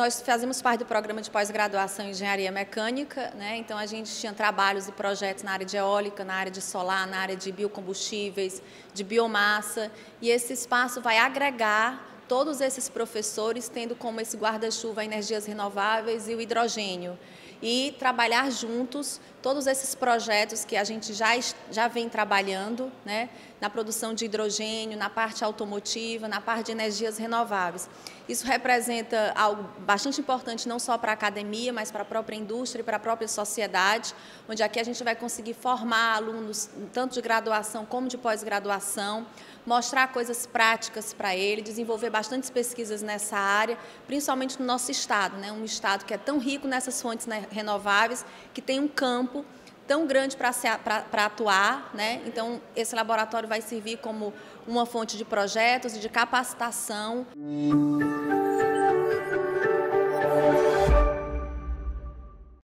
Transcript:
nós fazemos parte do programa de pós-graduação em engenharia mecânica, né? então a gente tinha trabalhos e projetos na área de eólica, na área de solar, na área de biocombustíveis, de biomassa, e esse espaço vai agregar todos esses professores, tendo como esse guarda-chuva energias renováveis e o hidrogênio e trabalhar juntos todos esses projetos que a gente já, já vem trabalhando, né, na produção de hidrogênio, na parte automotiva, na parte de energias renováveis. Isso representa algo bastante importante não só para a academia, mas para a própria indústria e para a própria sociedade, onde aqui a gente vai conseguir formar alunos tanto de graduação como de pós-graduação, mostrar coisas práticas para ele, desenvolver bastantes pesquisas nessa área, principalmente no nosso estado, né, um estado que é tão rico nessas fontes né, renováveis, que tem um campo tão grande para atuar, né? Então esse laboratório vai servir como uma fonte de projetos e de capacitação.